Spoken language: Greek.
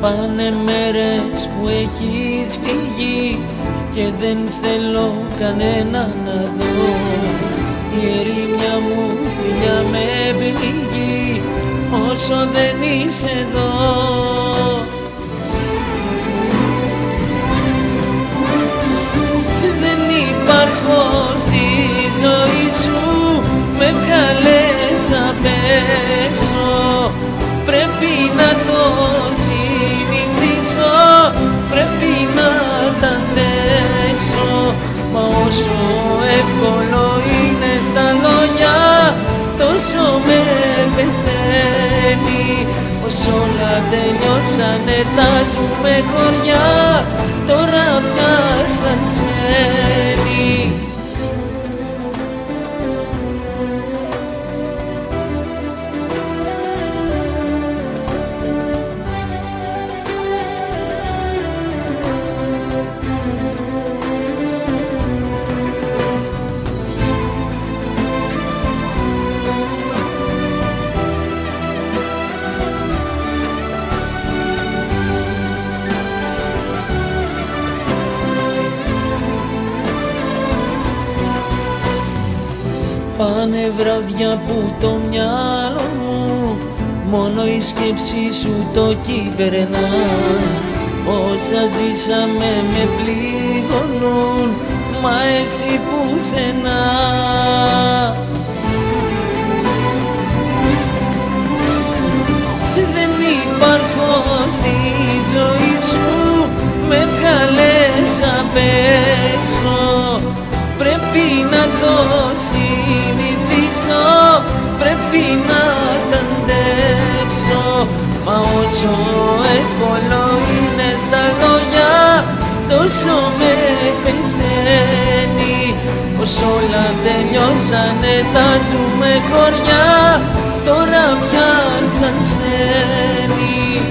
Πάνε μέρες που έχεις φύγει και δεν θέλω κανένα να δω. Η ερήμια μου φιλιά με πνίγει όσο δεν είσαι εδώ. Δεν υπάρχω στη ζωή σου με βγάλες απ' έξω. Πρέπει να το εύκολο είναι στα λόγια τόσο με πεθαίνει. Πως όλα τελειώσανε τα ζούμε χωριά. Τώρα πια Πάνε βράδια που το μυαλό μου. Μόνο η σκέψη σου το κυβερνά. Όσα ζήσαμε με πληγωνούν μα εσύ πουθενά. Δεν υπάρχω στη ζωή σου με βγάλες απ' έξω. Πρέπει να το συνηθίσω Πρέπει να τα αντέξω. Μα όσο εύκολο είναι στα λόγια Τόσο με πεθαίνει. Πως όλα τελειώσανε τα ζούμε χωριά Τώρα πια σαν ξένοι